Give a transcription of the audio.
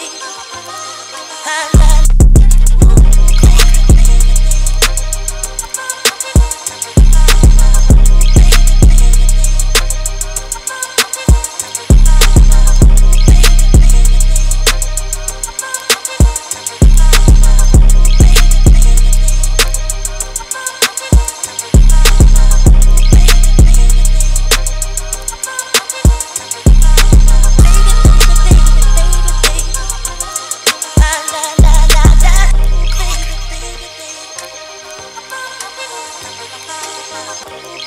away. Thank you.